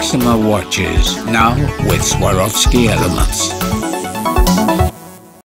Maxima watches, now with Swarovski elements.